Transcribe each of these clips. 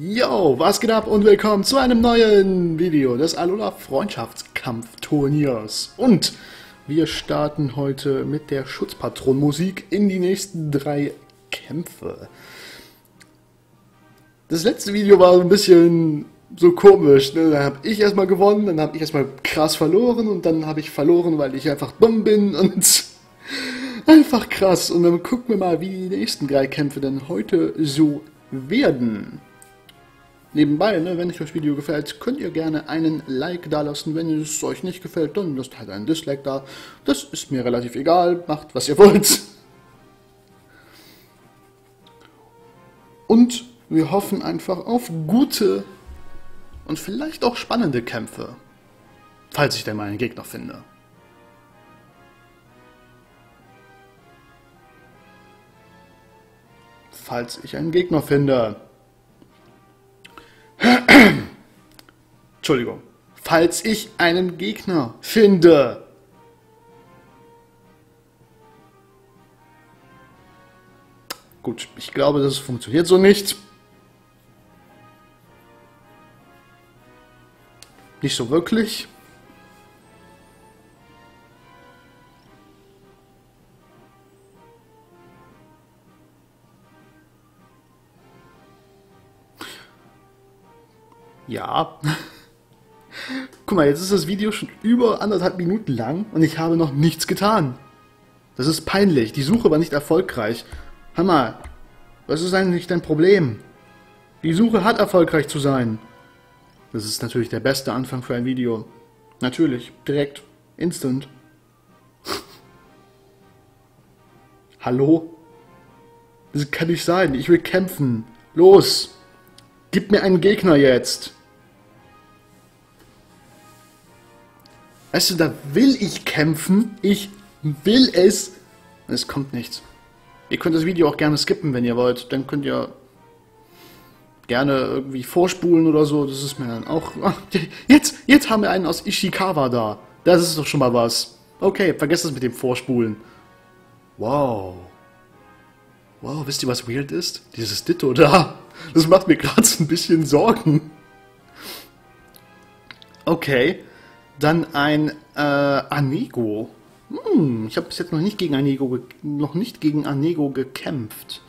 Yo, was geht ab und willkommen zu einem neuen Video des Alola Freundschaftskampfturniers. Und wir starten heute mit der Schutzpatronmusik in die nächsten drei Kämpfe. Das letzte Video war ein bisschen so komisch. Ne? Da habe ich erstmal gewonnen, dann habe ich erstmal krass verloren und dann habe ich verloren, weil ich einfach dumm bin und einfach krass. Und dann gucken wir mal, wie die nächsten drei Kämpfe denn heute so werden. Nebenbei, ne, wenn euch das Video gefällt, könnt ihr gerne einen Like da lassen. Wenn es euch nicht gefällt, dann lasst halt einen Dislike da. Das ist mir relativ egal. Macht, was ihr wollt. Und wir hoffen einfach auf gute und vielleicht auch spannende Kämpfe. Falls ich denn mal einen Gegner finde. Falls ich einen Gegner finde. Entschuldigung. Falls ich einen Gegner finde. Gut, ich glaube, das funktioniert so nicht. Nicht so wirklich. Ja. Guck mal, jetzt ist das Video schon über anderthalb Minuten lang und ich habe noch nichts getan. Das ist peinlich. Die Suche war nicht erfolgreich. Hör mal, was ist eigentlich dein Problem? Die Suche hat erfolgreich zu sein. Das ist natürlich der beste Anfang für ein Video. Natürlich, direkt, instant. Hallo? Das kann nicht sein. Ich will kämpfen. Los! Gib mir einen Gegner jetzt! Weißt du, da will ich kämpfen. Ich will es. Es kommt nichts. Ihr könnt das Video auch gerne skippen, wenn ihr wollt. Dann könnt ihr gerne irgendwie vorspulen oder so. Das ist mir dann auch. Jetzt, jetzt haben wir einen aus Ishikawa da. Das ist doch schon mal was. Okay, vergesst das mit dem Vorspulen. Wow. Wow, wisst ihr, was weird ist? Dieses Ditto da. Das macht mir gerade so ein bisschen Sorgen. Okay. Dann ein äh, Anego. Hm, ich habe bis jetzt noch nicht gegen Anego, noch nicht gegen Anego gekämpft.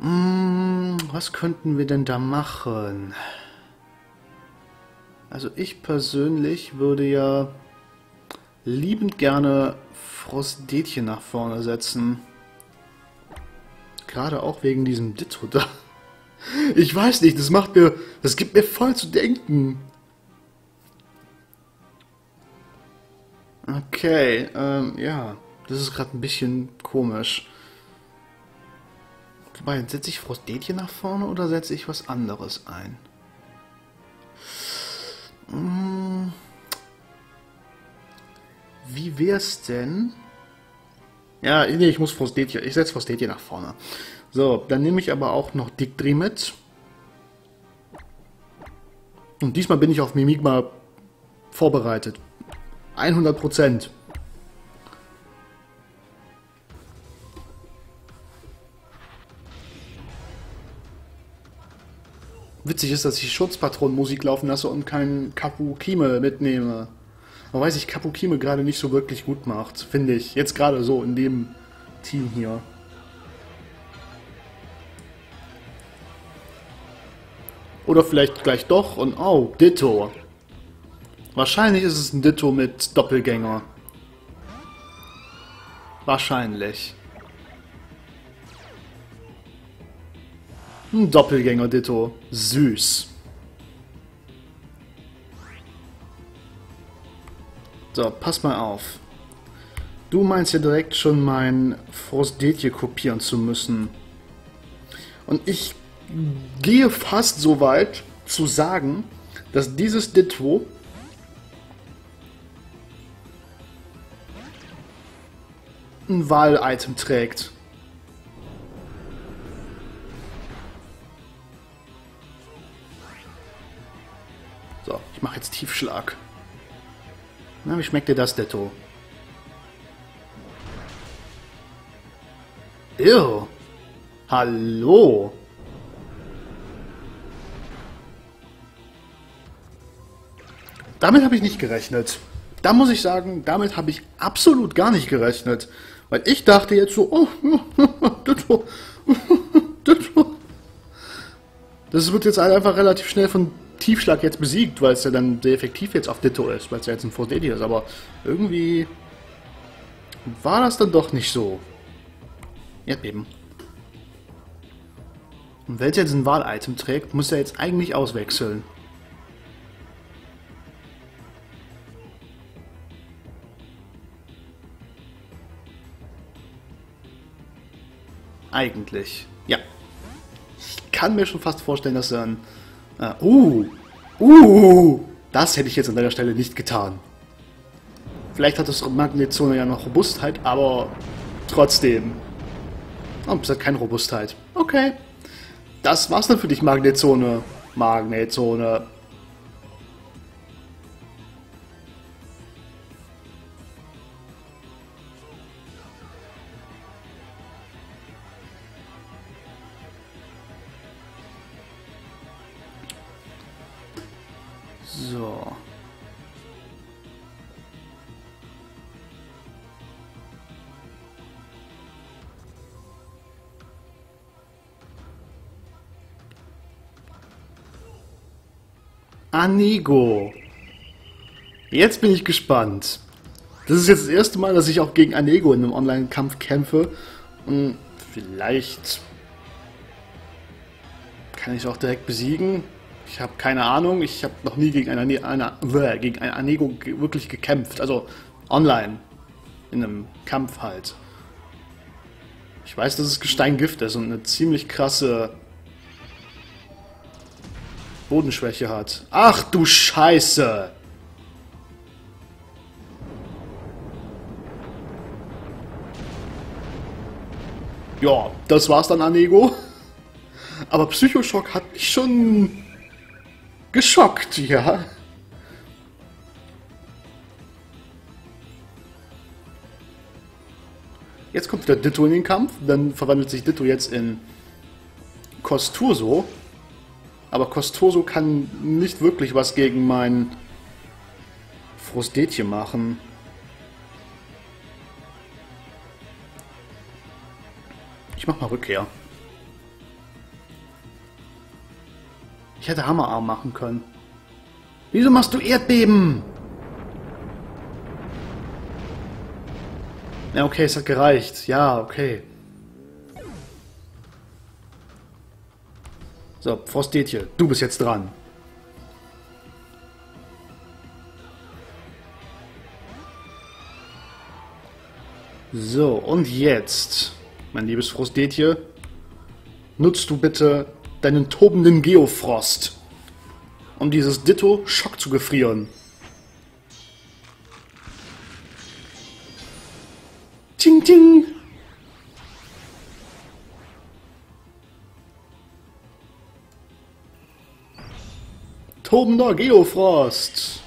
Hm, was könnten wir denn da machen? Also ich persönlich würde ja liebend gerne Frostdätchen nach vorne setzen. Gerade auch wegen diesem Ditto da. Ich weiß nicht, das macht mir, das gibt mir voll zu denken. Okay, ähm, ja. Das ist gerade ein bisschen komisch. Wobei, setze ich Frostdätchen nach vorne oder setze ich was anderes ein? Hm. Wie wär's denn? Ja, nee, ich muss Frostdätchen. Ich setze Frostdätchen nach vorne. So, dann nehme ich aber auch noch Dickdreh mit. Und diesmal bin ich auf Mimigma vorbereitet. 100 Prozent. Witzig ist, dass ich Schutzpatronenmusik laufen lasse und keinen Kapukime mitnehme. Aber weiß ich, Kapukime gerade nicht so wirklich gut macht, finde ich. Jetzt gerade so in dem Team hier. Oder vielleicht gleich doch und oh, Ditto. Wahrscheinlich ist es ein Ditto mit Doppelgänger. Wahrscheinlich. Ein Doppelgänger-Ditto. Süß. So, pass mal auf. Du meinst ja direkt schon mein Frostdetje kopieren zu müssen. Und ich gehe fast so weit zu sagen, dass dieses Ditto ein Wahl-Item trägt. So, ich mache jetzt Tiefschlag. Na, wie schmeckt dir das, Detto? Ew. Hallo. Damit habe ich nicht gerechnet. Da muss ich sagen, damit habe ich absolut gar nicht gerechnet. Weil ich dachte jetzt so, oh, Ditto, Ditto. Das wird jetzt einfach relativ schnell von Tiefschlag jetzt besiegt, weil es ja dann sehr effektiv jetzt auf Ditto ist, weil es ja jetzt ein 4D ist. Aber irgendwie war das dann doch nicht so. Erdbeben. Und wenn es jetzt ein Wahl-Item trägt, muss er jetzt eigentlich auswechseln. Eigentlich. Ja. Ich kann mir schon fast vorstellen, dass er ein... Äh, uh! Uh! Das hätte ich jetzt an deiner Stelle nicht getan. Vielleicht hat das Magnetzone ja noch Robustheit, aber trotzdem. Oh, es hat keine Robustheit. Okay. Das war's dann für dich, Magnetzone. Magnetzone. Anigo. Jetzt bin ich gespannt. Das ist jetzt das erste Mal, dass ich auch gegen Anego in einem Online-Kampf kämpfe. Und vielleicht kann ich es auch direkt besiegen. Ich habe keine Ahnung. Ich habe noch nie gegen gegen ein Anego wirklich gekämpft. Also online. In einem Kampf halt. Ich weiß, dass es Gesteingift ist und eine ziemlich krasse Bodenschwäche hat. Ach du Scheiße! Ja, das war's dann, Anego. Aber Psychoschock hat mich schon geschockt, ja. Jetzt kommt wieder Ditto in den Kampf. Dann verwandelt sich Ditto jetzt in Kosturso. Aber Costoso kann nicht wirklich was gegen mein Frostetje machen. Ich mach mal Rückkehr. Ich hätte Hammerarm machen können. Wieso machst du Erdbeben? Ja, okay, es hat gereicht. Ja, okay. So, Frostetje, du bist jetzt dran. So, und jetzt, mein liebes Frostetje, nutzt du bitte deinen tobenden Geofrost, um dieses Ditto Schock zu gefrieren. Ting, ting. Tobender Geofrost.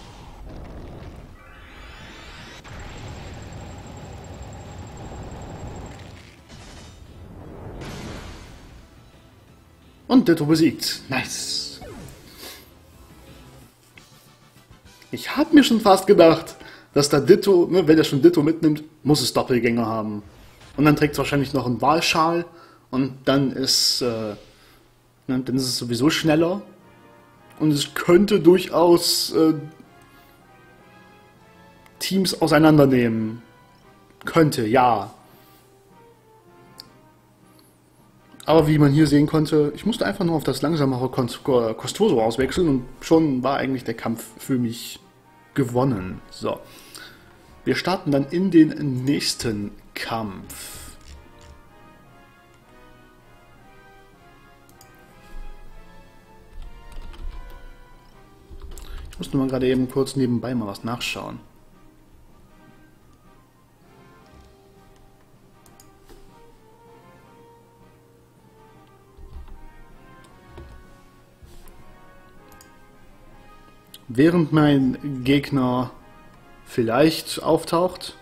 Und Ditto besiegt. Nice. Ich hab mir schon fast gedacht, dass der Ditto, ne, wenn er schon Ditto mitnimmt, muss es Doppelgänger haben. Und dann trägt es wahrscheinlich noch einen Wahlschal und dann ist, äh, ne, dann ist es sowieso schneller und es könnte durchaus äh, Teams auseinandernehmen. Könnte, ja. Aber wie man hier sehen konnte, ich musste einfach nur auf das langsamere Costoso auswechseln und schon war eigentlich der Kampf für mich gewonnen. So. Wir starten dann in den nächsten Kampf. Muss nur mal gerade eben kurz nebenbei mal was nachschauen. Während mein Gegner vielleicht auftaucht,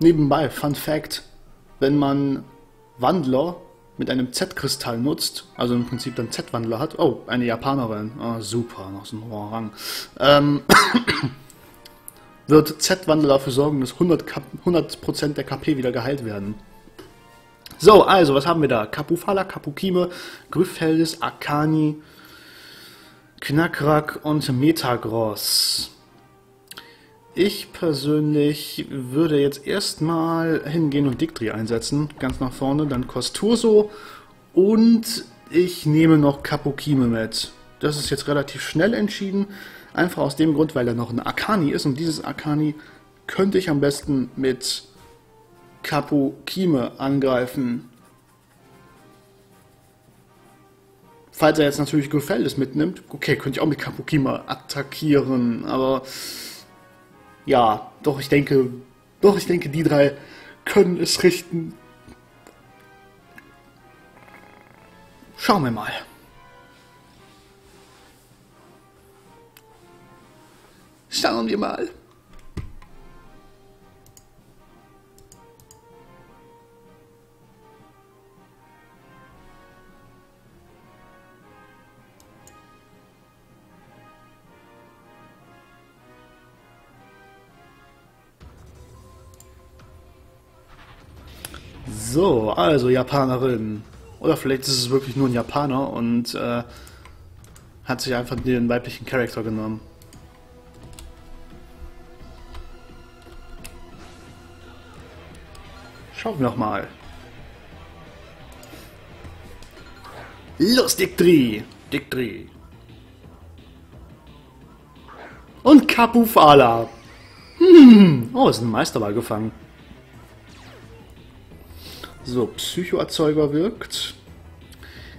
Nebenbei, Fun Fact, wenn man Wandler mit einem Z-Kristall nutzt, also im Prinzip dann Z-Wandler hat. Oh, eine Japanerin. Oh, super, noch so ein hoher Rang. Ähm, wird Z-Wandler dafür sorgen, dass 100%, 100 der KP wieder geheilt werden. So, also, was haben wir da? Kapufala, Kapukime, Grypheldis, Akani, Knakrak und Metagross. Ich persönlich würde jetzt erstmal hingehen und Dictri einsetzen, ganz nach vorne, dann Kosturso und ich nehme noch Kapukime mit. Das ist jetzt relativ schnell entschieden, einfach aus dem Grund, weil er noch ein Akani ist und dieses Akani könnte ich am besten mit Kapukime angreifen. Falls er jetzt natürlich Gofeldes mitnimmt, okay, könnte ich auch mit Kapukime attackieren, aber ja, doch, ich denke, doch, ich denke, die drei können es richten. Schauen wir mal. Schauen wir mal. So, also Japanerin. Oder vielleicht ist es wirklich nur ein Japaner und äh, hat sich einfach den weiblichen Charakter genommen. Schauen wir noch mal. Los, Dick Dri! Dick Dri! Und Kapufala! Hm, oh, ist ein Meisterball gefangen. So, Psychoerzeuger wirkt.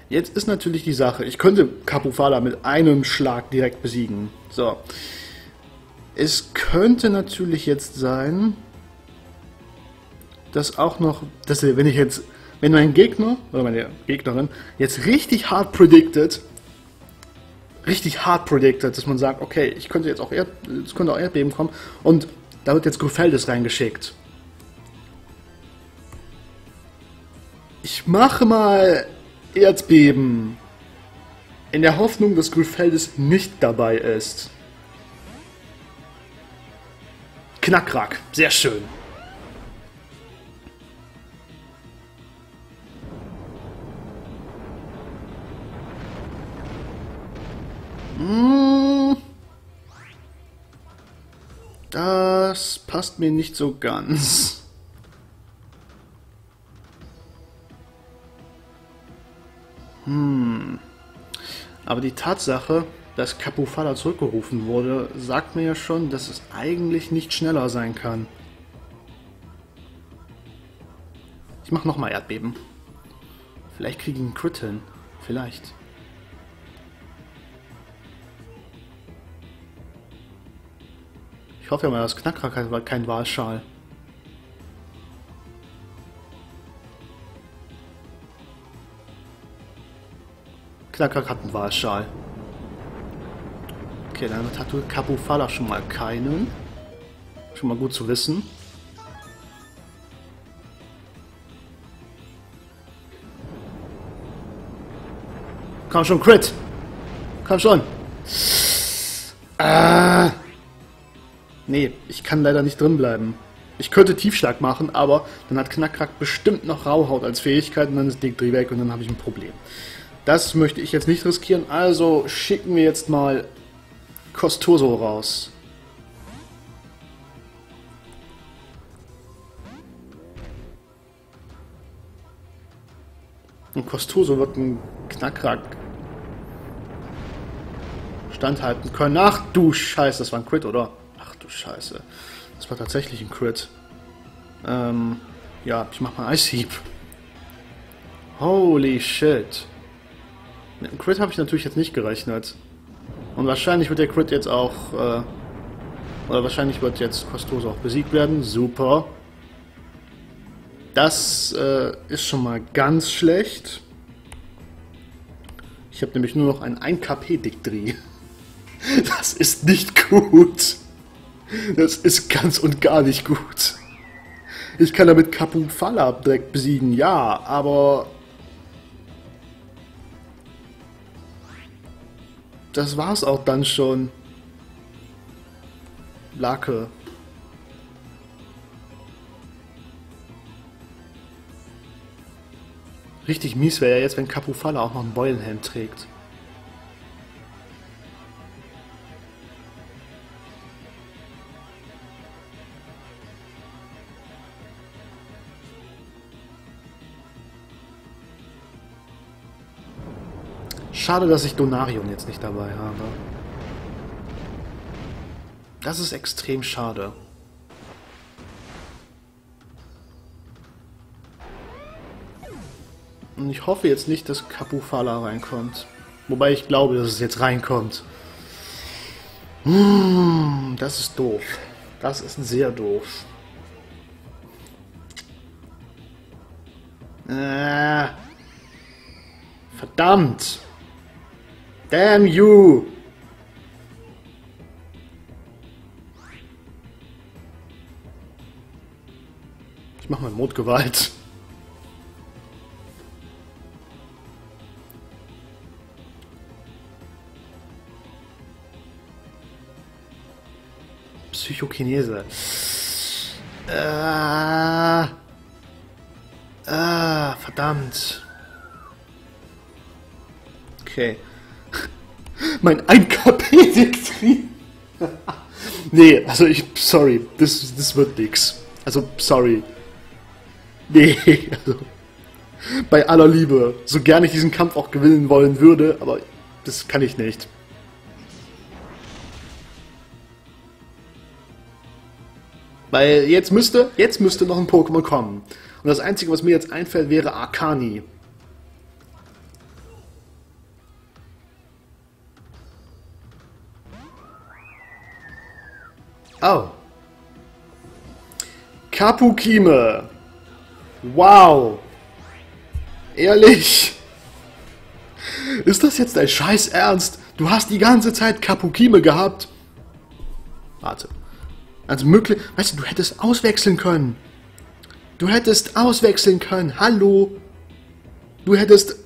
Jetzt ist natürlich die Sache, ich könnte Kapufala mit einem Schlag direkt besiegen. So. Es könnte natürlich jetzt sein, dass auch noch, dass wenn ich jetzt, wenn mein Gegner oder meine Gegnerin jetzt richtig hart predicted, richtig hart predicted, dass man sagt, okay, ich könnte jetzt auch, Erd, es könnte auch Erdbeben kommen und da wird jetzt Grufeldes reingeschickt. Ich mache mal Erdbeben. In der Hoffnung, dass Gryfeldes nicht dabei ist. Knackrack. Sehr schön. Hm. Das passt mir nicht so ganz. Hm. Aber die Tatsache, dass Capufala zurückgerufen wurde, sagt mir ja schon, dass es eigentlich nicht schneller sein kann. Ich mach nochmal Erdbeben. Vielleicht kriege ich einen Crit hin. Vielleicht. Ich hoffe ja mal, dass Knackrack hat kein Wahlschal. Knacker hat einen Wahlschal. Okay, dann hat Kapufala schon mal keinen. Schon mal gut zu wissen. Komm schon, Crit! Komm schon! Ah. Nee, ich kann leider nicht drin bleiben. Ich könnte Tiefschlag machen, aber dann hat Knackrack bestimmt noch Rauhaut als Fähigkeit und dann ist Dick weg und dann habe ich ein Problem. Das möchte ich jetzt nicht riskieren, also schicken wir jetzt mal Costoso raus. Und Costoso wird ein Knackrack standhalten können. Ach du Scheiße, das war ein Crit, oder? Ach du Scheiße. Das war tatsächlich ein Crit. Ähm, ja, ich mach mal Heap. Holy shit. Mit dem Crit habe ich natürlich jetzt nicht gerechnet. Und wahrscheinlich wird der Crit jetzt auch... Äh, oder wahrscheinlich wird jetzt Kostos auch besiegt werden. Super. Das äh, ist schon mal ganz schlecht. Ich habe nämlich nur noch ein 1 KP Diktri. Das ist nicht gut. Das ist ganz und gar nicht gut. Ich kann damit Kapufala direkt besiegen, ja, aber... Das war's auch dann schon. Lake. Richtig mies wäre ja jetzt, wenn Kapufala auch noch einen Beulenhelm trägt. Schade, dass ich Donarion jetzt nicht dabei habe. Das ist extrem schade. Und ich hoffe jetzt nicht, dass Kapufala reinkommt. Wobei ich glaube, dass es jetzt reinkommt. Hm, das ist doof. Das ist sehr doof. Äh, verdammt! Damn you! Ich mach mal Mordgewalt. Psychokinese. Äh, äh, verdammt. Okay. Mein 1 KP Nee, also ich, sorry, das, das wird nix. Also, sorry. Nee, also. Bei aller Liebe, so gerne ich diesen Kampf auch gewinnen wollen würde, aber das kann ich nicht. Weil jetzt müsste, jetzt müsste noch ein Pokémon kommen. Und das Einzige, was mir jetzt einfällt, wäre Arcani. Oh. Kapukime. Wow. Ehrlich? Ist das jetzt dein Scheiß Ernst? Du hast die ganze Zeit Kapukime gehabt. Warte. Also möglich, weißt du, du hättest auswechseln können. Du hättest auswechseln können. Hallo. Du hättest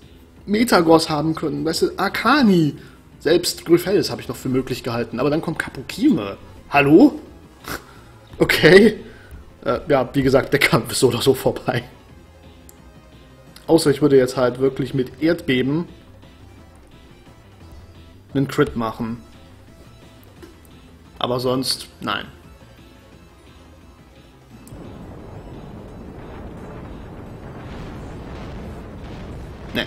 Metagross haben können. Weißt du, Arcani. Selbst Gryphalis habe ich noch für möglich gehalten. Aber dann kommt Kapukime. Hallo? Okay. Äh, ja, wie gesagt, der Kampf ist so oder so vorbei. Außer ich würde jetzt halt wirklich mit Erdbeben einen Crit machen. Aber sonst, nein. Ne.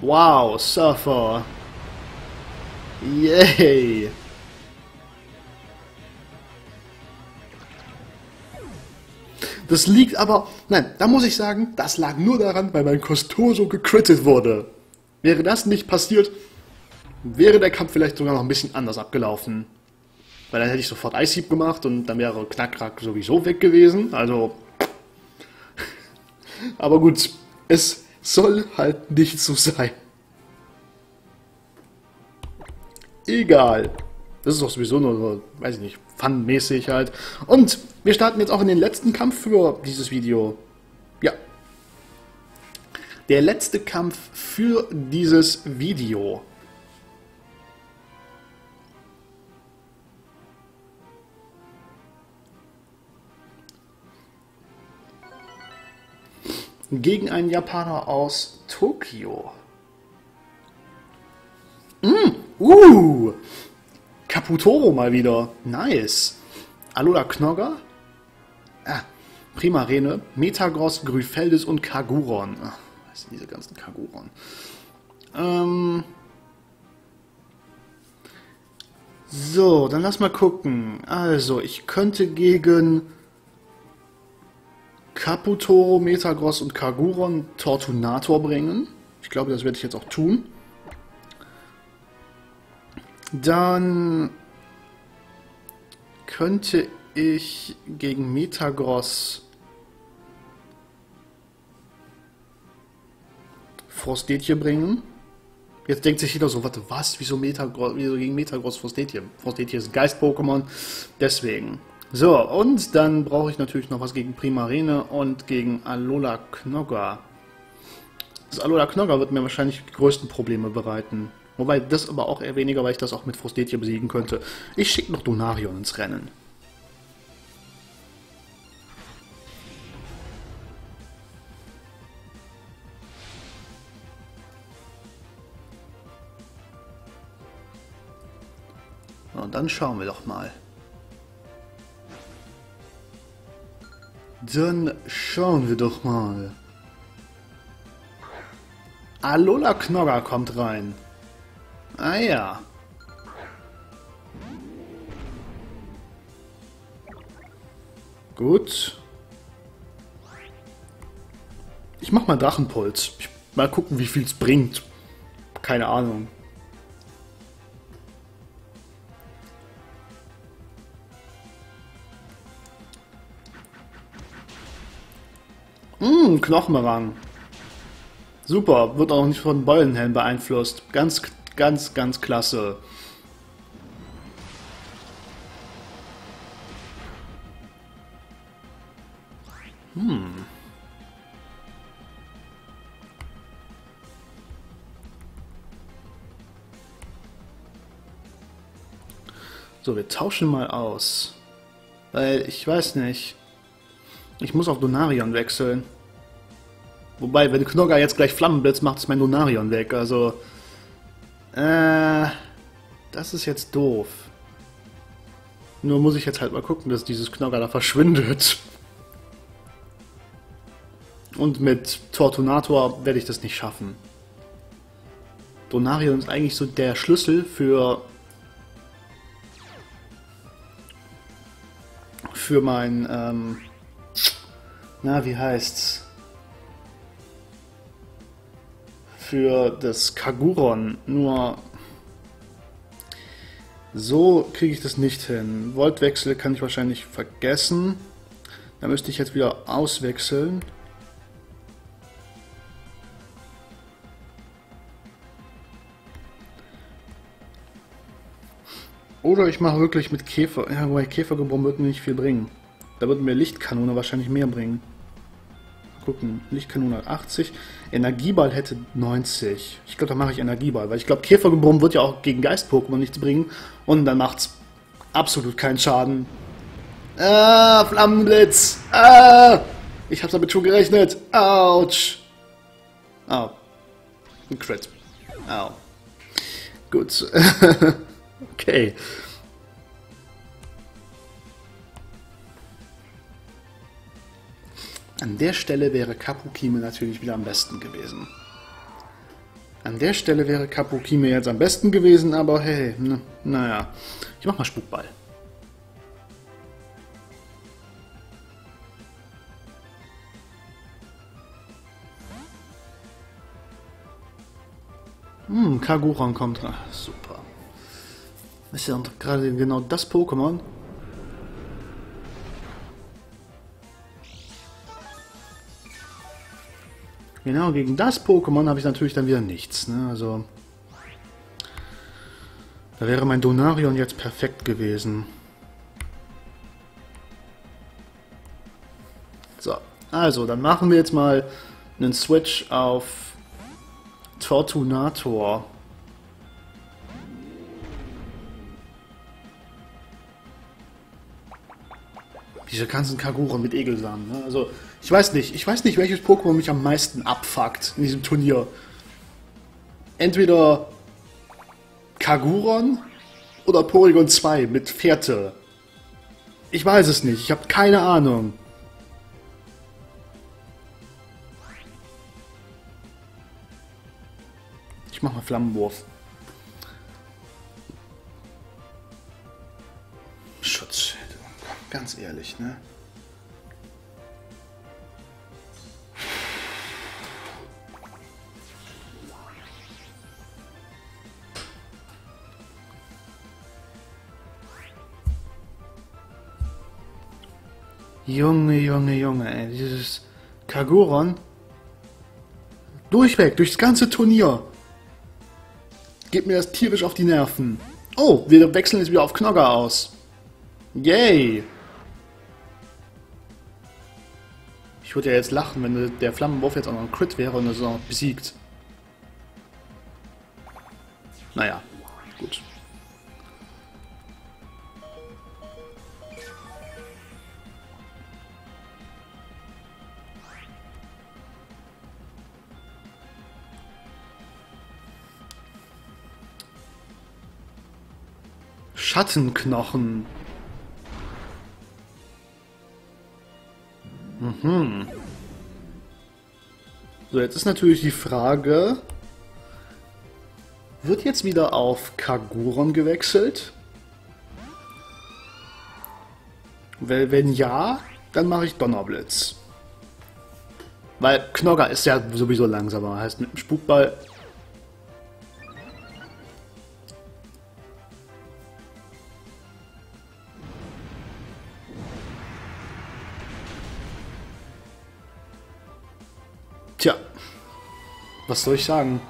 Wow, Surfer. Yay. Das liegt aber, nein, da muss ich sagen, das lag nur daran, weil mein Costoso gecrittet wurde. Wäre das nicht passiert, wäre der Kampf vielleicht sogar noch ein bisschen anders abgelaufen. Weil dann hätte ich sofort Heap gemacht und dann wäre Knackrack sowieso weg gewesen. Also. Aber gut, es soll halt nicht so sein. Egal. Das ist doch sowieso nur weiß ich nicht, fun-mäßig halt. Und wir starten jetzt auch in den letzten Kampf für dieses Video. Ja. Der letzte Kampf für dieses Video. Gegen einen Japaner aus Tokio. Mm, uh, Caputoro mal wieder. Nice. Alola Knogger. Ah, Primarene, Metagross, Gryfeldis und Kaguron. Ach, was sind diese ganzen Kaguron? Ähm. So, dann lass mal gucken. Also, ich könnte gegen Caputoro, Metagross und Kaguron Tortunator bringen. Ich glaube, das werde ich jetzt auch tun. Dann könnte ich gegen Metagross Frostetje bringen. Jetzt denkt sich jeder so, warte, was? Wieso, Metagross, wieso gegen Metagross Frostetje? Frostetje ist Geist-Pokémon, deswegen. So, und dann brauche ich natürlich noch was gegen Primarene und gegen Alola Knogger. Das Alola Knogger wird mir wahrscheinlich die größten Probleme bereiten. Wobei das aber auch eher weniger, weil ich das auch mit Frostetje besiegen könnte. Ich schicke noch Donarion ins Rennen. Und dann schauen wir doch mal. Dann schauen wir doch mal. Alola Knogger kommt rein. Ah ja. Gut. Ich mach mal Drachenpuls. Ich, mal gucken, wie viel es bringt. Keine Ahnung. Mmh, Knochenrang. Super, wird auch nicht von Beulenhelm beeinflusst. Ganz, ganz, ganz klasse. Hm. So, wir tauschen mal aus. Weil, ich weiß nicht. Ich muss auf Donarion wechseln. Wobei, wenn Knogger jetzt gleich Flammenblitz macht, ist mein Donarion weg. Also, äh, das ist jetzt doof. Nur muss ich jetzt halt mal gucken, dass dieses Knogger da verschwindet. Und mit Tortunator werde ich das nicht schaffen. Donarion ist eigentlich so der Schlüssel für für mein ähm, na wie heißt's für das Kaguron, nur so kriege ich das nicht hin. Voltwechsel kann ich wahrscheinlich vergessen. Da müsste ich jetzt wieder auswechseln. Oder ich mache wirklich mit Käfer. Ja, wobei Käfergebrumm wird mir nicht viel bringen. Da wird mir Lichtkanone wahrscheinlich mehr bringen gucken. Lichtkanone 80. Energieball hätte 90. Ich glaube, da mache ich Energieball, weil ich glaube, Käfergebrumm wird ja auch gegen Geist-Pokémon nichts bringen. Und dann macht es absolut keinen Schaden. Ah, Flammenblitz. Ah, ich habe damit schon gerechnet. Autsch. Au. Ein Crit. Au. Gut. okay. An der Stelle wäre Kapukime natürlich wieder am besten gewesen. An der Stelle wäre Kapukime jetzt am besten gewesen, aber hey, ne, naja. Ich mach mal Spukball. Hm, Kaguran kommt rein. Super. Ist ja gerade genau das Pokémon, Genau, gegen das Pokémon habe ich natürlich dann wieder nichts. Ne? Also, da wäre mein Donarion jetzt perfekt gewesen. So, also, dann machen wir jetzt mal einen Switch auf Tortunator. Diese ganzen Kaguren mit Egelsamen. Ne? Also, ich weiß nicht. Ich weiß nicht, welches Pokémon mich am meisten abfuckt in diesem Turnier. Entweder Kaguron oder Porygon 2 mit Fährte. Ich weiß es nicht. Ich habe keine Ahnung. Ich mach mal Flammenwurf. Schutzschild. Ganz ehrlich, ne? Junge, Junge, Junge, ey. Dieses Kagoron. Durchweg, durchs ganze Turnier. Gib mir das tierisch auf die Nerven. Oh, wir wechseln jetzt wieder auf Knogger aus. Yay! Ich würde ja jetzt lachen, wenn der Flammenwurf jetzt auch noch ein Crit wäre und es auch besiegt. Naja, gut. Schattenknochen. Mhm. So, jetzt ist natürlich die Frage, wird jetzt wieder auf Kaguron gewechselt? Weil wenn ja, dann mache ich Donnerblitz. Weil Knogger ist ja sowieso langsamer, heißt mit dem Spukball was soll ich sagen?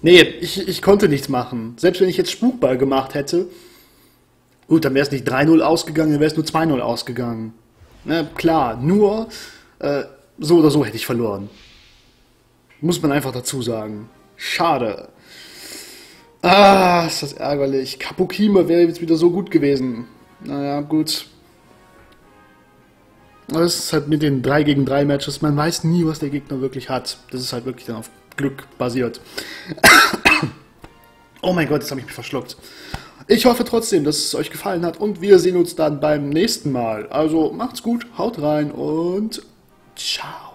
Nee, ich, ich konnte nichts machen. Selbst wenn ich jetzt Spukball gemacht hätte, gut, dann wäre es nicht 3-0 ausgegangen, dann wäre es nur 2-0 ausgegangen. Na, klar, nur äh, so oder so hätte ich verloren. Muss man einfach dazu sagen. Schade. Ah, ist das ärgerlich. Kapukima wäre jetzt wieder so gut gewesen. Naja, gut. Das ist halt mit den 3 gegen 3 Matches, man weiß nie, was der Gegner wirklich hat. Das ist halt wirklich dann auf Glück basiert. oh mein Gott, jetzt habe ich mich verschluckt. Ich hoffe trotzdem, dass es euch gefallen hat und wir sehen uns dann beim nächsten Mal. Also macht's gut, haut rein und ciao.